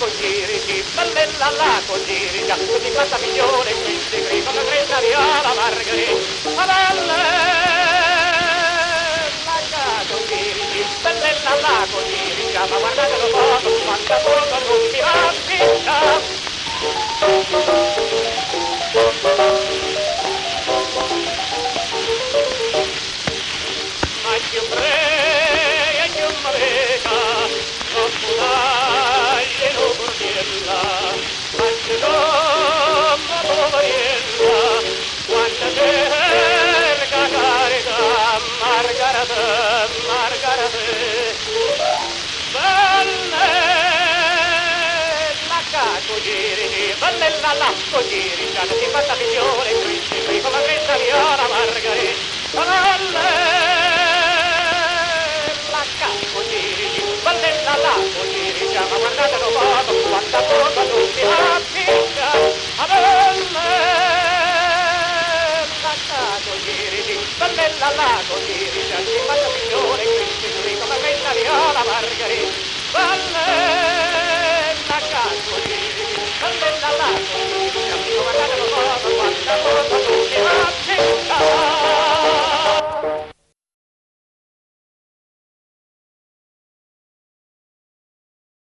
con girici, bella là con girica, così quanta milione quinti qui, come presa viola margherita, bella là con girici, bella là con girica, ma guardatelo poco, quanta poco non mi finta. Ma più breve, bella caco giri, già si fatta migliore, qui, qui, come questa viola margarita, bella la capo giri, bella lacco giri, già ma guardatelo poco, quanta poco giri, bella lacco giri, già